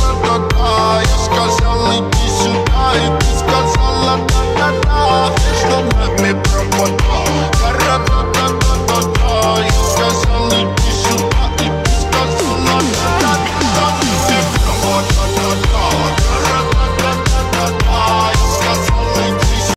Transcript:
Bogotá.